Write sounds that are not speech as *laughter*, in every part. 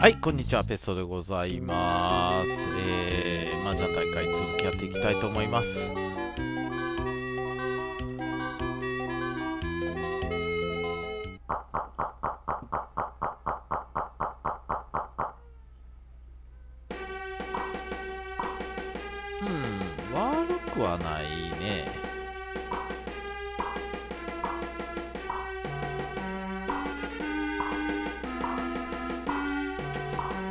はい、こんにちは、ペストでございます。えー、マージャン大会続きやっていきたいと思います。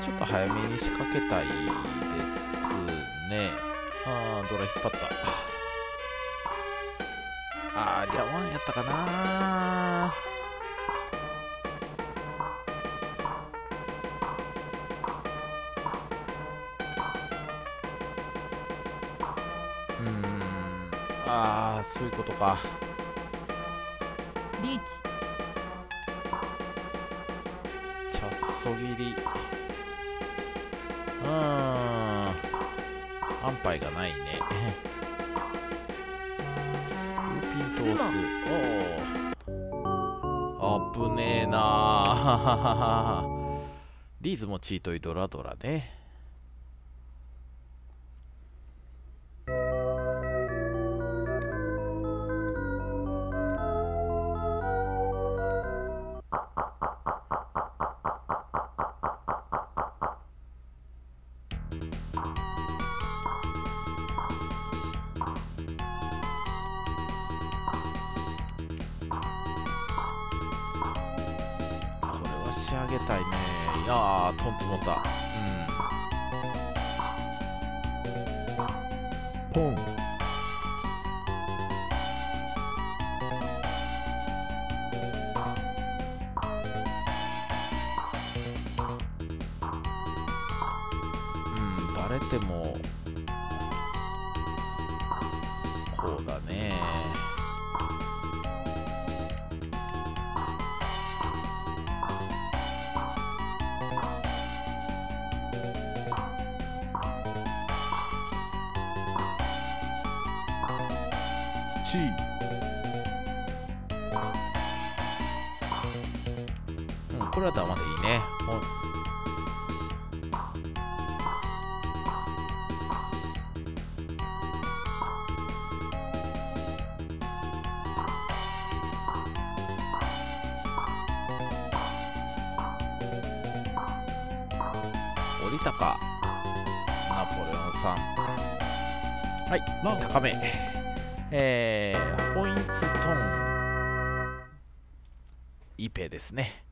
ちょっと早めに仕掛けたいですね。あー、ドラ引っ張った。あー、リャワンやったかなうーん。あー、そういうことか。リーチチャッソ切り。うーん。安牌がないね。ウーピン通す。おお。危ねえなあ *laughs* リーズもチートイドラドラね。げたいね。いやー、トンツ持った。1うん、これだったらまだいいね。降りたか。ナポレオンさん。はい。高め。えー、ポインツトン。イペですね。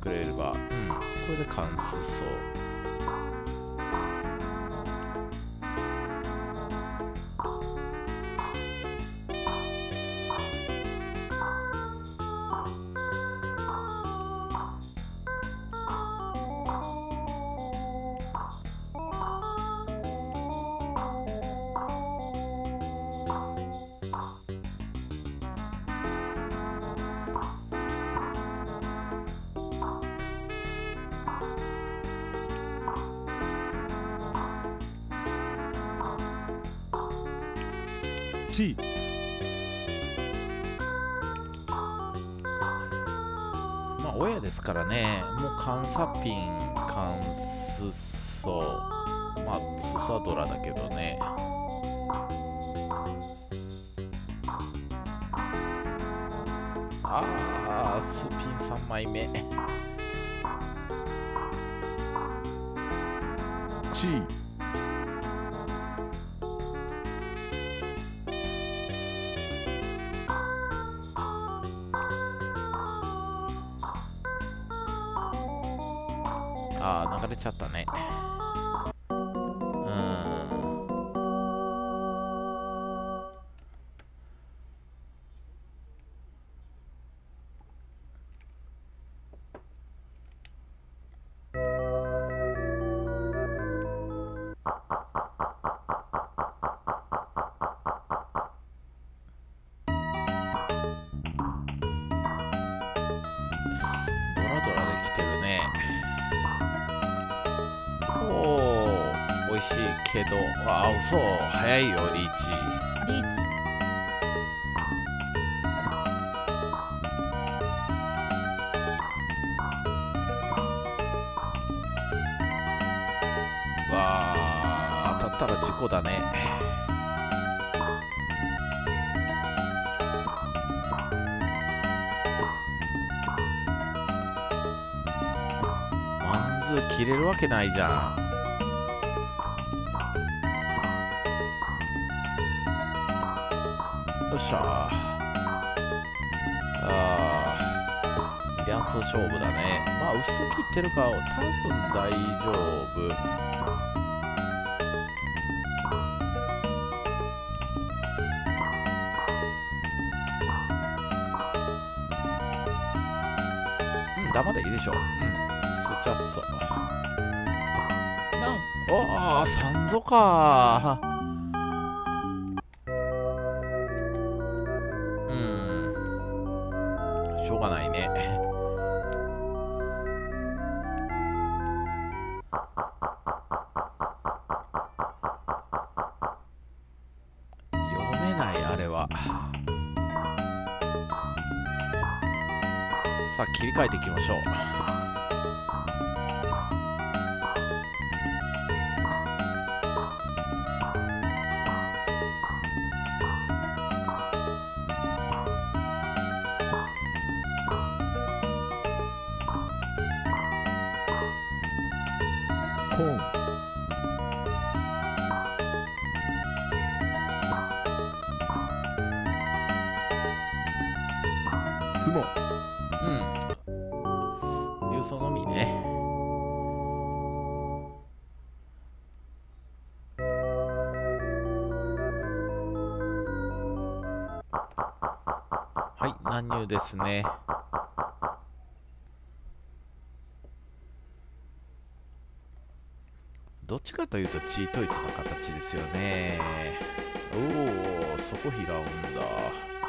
くれればうん。これで関数そうチーまあ親ですからね。もう関サピン関スソまあスソはドラだけどね。あースピン3枚目。チちゃったね。けど。あ嘘早いよリーチ。リーチわあ当たったら事故だね。マンズ切れるわけないじゃん。あーリアンス勝負だね。まあ薄切ってるから多分大丈夫。うん黙でいいでしょう。うんスチャッソ。ロン。おあサンゾかは。さあ切り替えていきましょう。クモうん。郵送のみね。はい、乱入ですね。どっちかというとチートイツの形ですよね。おお、そこ拾うんだ。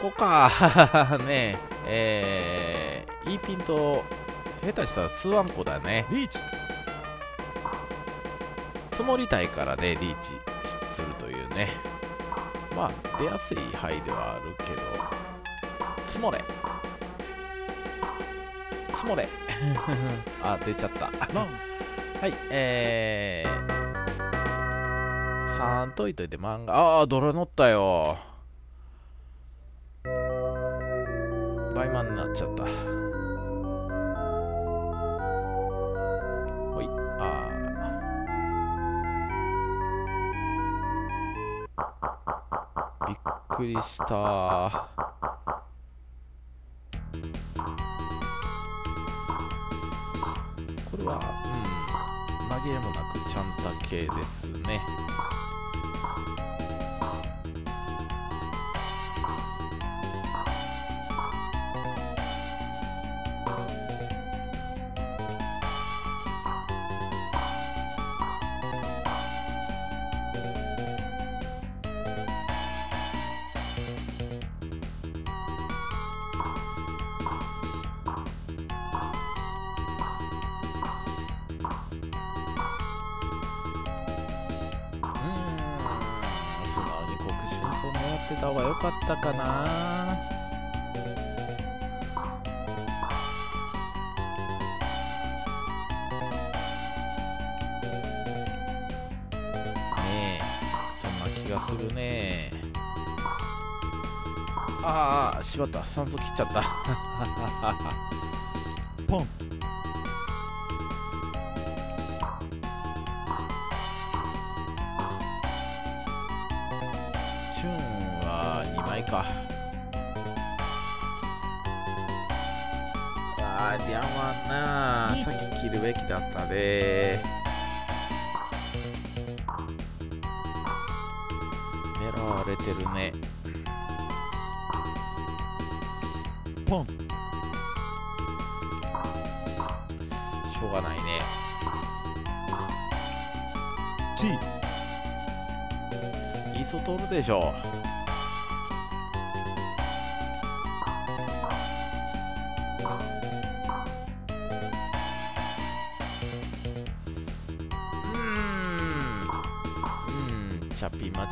こうか。*laughs* ねえ。えー、いいピンと、下手したら数ワンコだね。リーチ積もりたいからね、リーチするというね。まあ、出やすい範囲ではあるけど、積もれ。積もれ。*laughs* あ、出ちゃった。*laughs* はい、えー、3といといて漫画、ああ、ドラ乗ったよ。倍満になっちゃった。ほい、あーびっくりした。これは、うん、紛れもなくちゃんた系ですね。ってた方が良かったかな。ねえ、そんな気がするね。ああ、しまった、酸素切っちゃった。ポ *laughs* ンか。あー、リャンワンなー。さっき切るべきだったね狙われてるね。ポンしょうがないね。チイーソ取るでしょ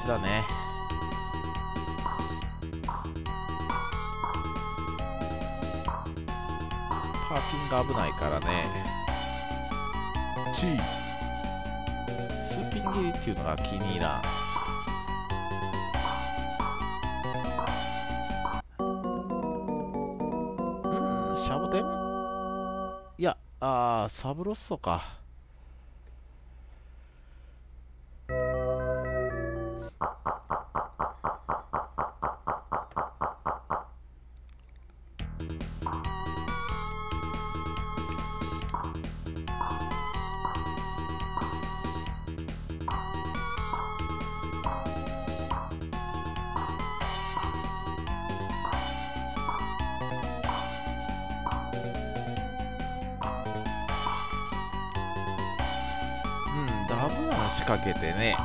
だね。パーピンが危ないからね。チスーピン切りっていうのが気に入らんうんシャボテン？いやあーサブロッソか仕掛けてね。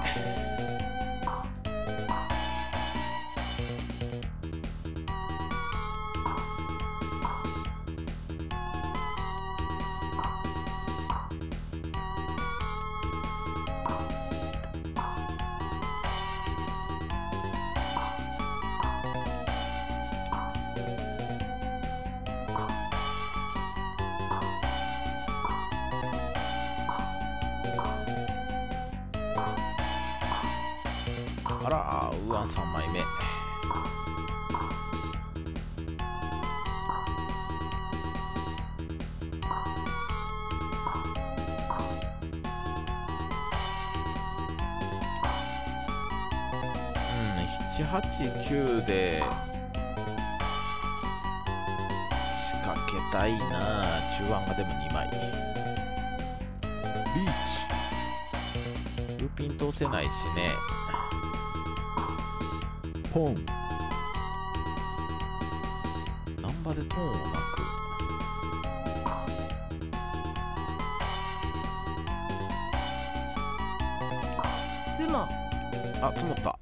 あらウーアン3枚目。うん789で仕掛けたいな。中腕がでも2枚。リールーピン通せないしね。チポンナンバでトーンをなく。雲あ積もった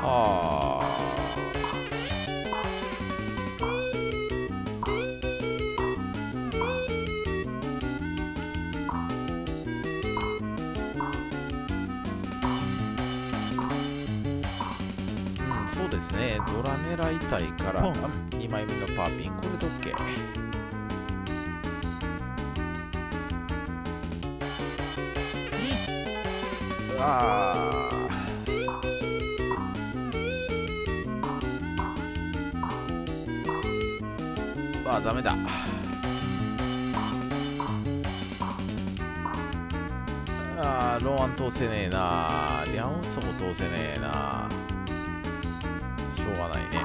はあ。うんそうですね。ドラ狙いたいからポン2枚目のパーピンこれで OK リー。チあーダメだ。あーローアン通せねえな。リャンウソも通せねえな。しょうがないね。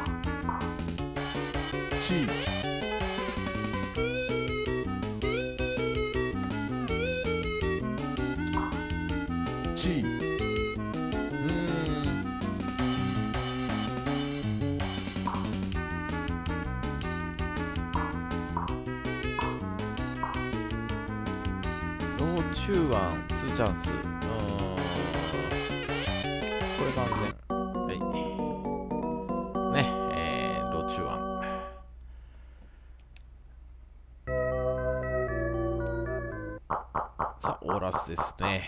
チャンス。うーん。これが安全。はい。ねえー、ロチュワン。さあオーラスですね。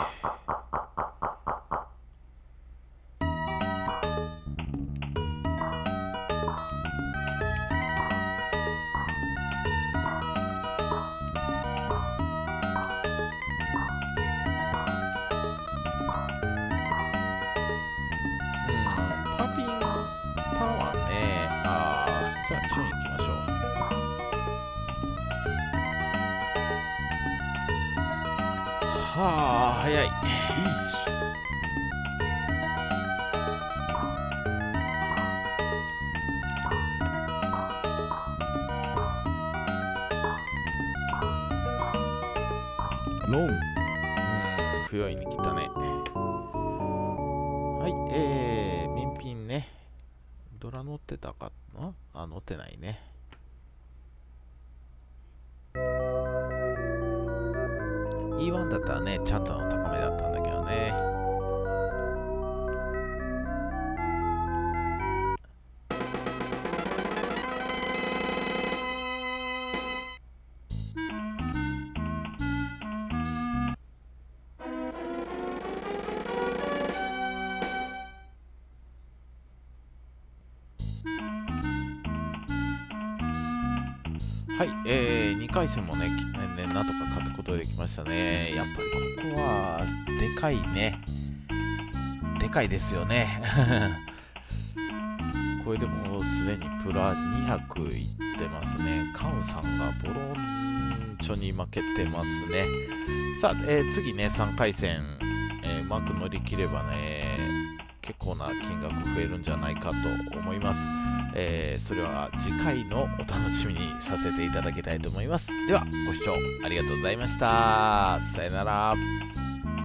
ちに行きましょう。はあ早い。ロンうん不用意に来たね。はいえー、民品ね。ドラ乗ってたか。ったあ乗ってないね。E1 だったらねちゃんとの高めだったんだけどね。きましたね。やっぱりここは、でかいね。でかいですよね。*laughs* これでもうすでにプラ200いってますね。カウンさんがボロンチョに負けてますね。さあ、えー次ね、3回戦、えーうまく乗り切ればね、結構な金額増えるんじゃないかと思います。えーそれは次回のお楽しみにさせていただきたいと思います。では、ご視聴ありがとうございました。さよなら。